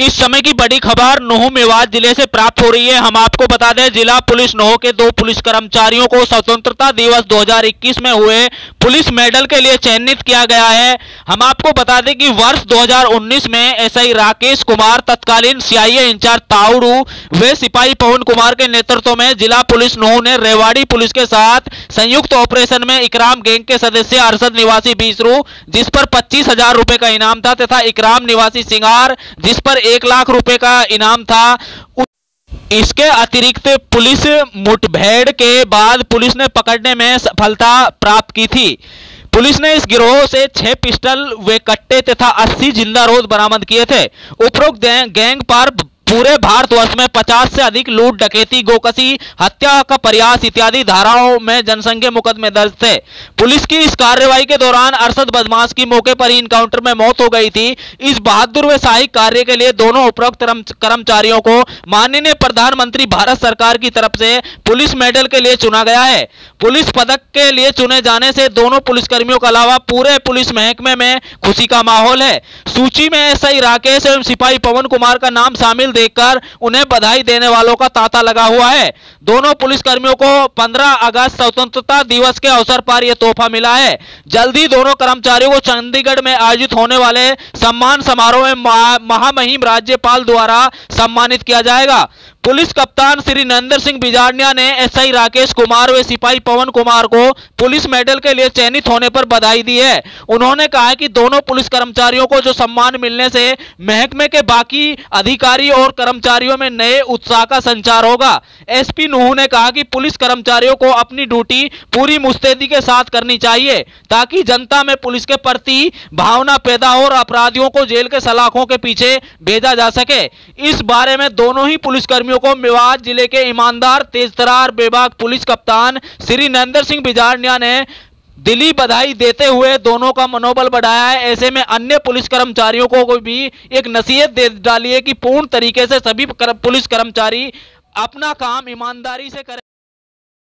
इस समय की बड़ी खबर नोह मेवात ज़िले से प्राप्त हो रही है। हम आपको बता दें, जिला पुलिस नोह के दो पुलिस कर्मचारियों को स्वतंत्रता दिवस 2021 में हुए पुलिस मेडल के लिए चयनित किया गया है। हम आपको बता दें कि वर्ष 2019 में एसआई राकेश कुमार, तत्कालीन सीआईए इंचार्ज ताउड़ू वे सिपाही पवन कुमार के नेतृत्व में जिला पुलिस नोह ने रेवाड़ी पुलिस के साथ संयुक्त ऑपरेशन में इकराम गैंग के सदस्य अरसद निवासी बीसरू, जिस पर पच्चीस हज़ार का इनाम था, तथा इकराम निवासी सिंगार, जिस पर एक लाख रुपए का इनाम था। इसके अतिरिक्त पुलिस मुठभेड़ के बाद पुलिस ने पकड़ने में सफलता प्राप्त की थी। पुलिस ने इस गिरोह से छह पिस्टल वे कट्टे तथा 80 ज़िंदा रोज बरामद किए थे। उपरोक्त गैंग पर पूरे भारतवर्ष में 50 से अधिक लूट, डकैती, गोकसी, हत्या का प्रयास इत्यादि धाराओं में जनसंख्या मुकदमे दर्ज थे। पुलिस की इस कार्यवाही के दौरान अरसद बदमाश की मौके पर ही इनकाउंटर में मौत हो गई थी। इस बहादुर व सहायक कार्य के लिए दोनों उपरोक्त कर्मचारियों को माननीय प्रधानमंत्री भारत सरकार की तरफ़ से पुलिस मेडल के लिए चुना गया है। पुलिस पदक के लिए चुने जाने से दोनों पुलिसकर्मियों के अलावा पूरे पुलिस महकमे में खुशी का माहौल है। सूची में एसआई राकेश एवं सिपाही पवन कुमार का नाम शामिल देखकर उन्हें बधाई देने वालों का तांता लगा हुआ है। दोनों पुलिसकर्मियों को 15 अगस्त स्वतंत्रता दिवस के अवसर पर यह तोहफा मिला है। जल्दी दोनों कर्मचारियों को चंडीगढ़ में आयोजित होने वाले सम्मान समारोह में महामहिम राज्यपाल द्वारा सम्मानित किया जाएगा। पुलिस कप्तान श्री नरेंद्र सिंह बिजाड़िया ने एसआई राकेश कुमार व सिपाही पवन कुमार को पुलिस मेडल के लिए चयनित होने पर बधाई दी है। उन्होंने कहा कि दोनों पुलिस कर्मचारियों को जो सम्मान मिलने से महकमे के बाकी अधिकारी और कर्मचारियों में नए उत्साह का संचार होगा। एसपी नूह ने कहा कि पुलिस कर्मचारियों को अपनी ड्यूटी पूरी मुस्तैदी के साथ करनी चाहिए, ताकि जनता में पुलिस के प्रति भावना पैदा हो और अपराधियों को जेल के सलाखों के पीछे भेजा जा सके। इस बारे में दोनों ही पुलिसकर्मियों कर्मियों को मेवात ज़िले के ईमानदार तेजतरार बेबाग पुलिस कप्तान श्री नरेंद्र सिंह बिजारनिया ने दिली बधाई देते हुए दोनों का मनोबल बढ़ाया है। ऐसे में अन्य पुलिस कर्मचारियों को भी एक नसीहत दे डाली है कि पूर्ण तरीके से सभी पुलिस कर्मचारी अपना काम ईमानदारी से करें।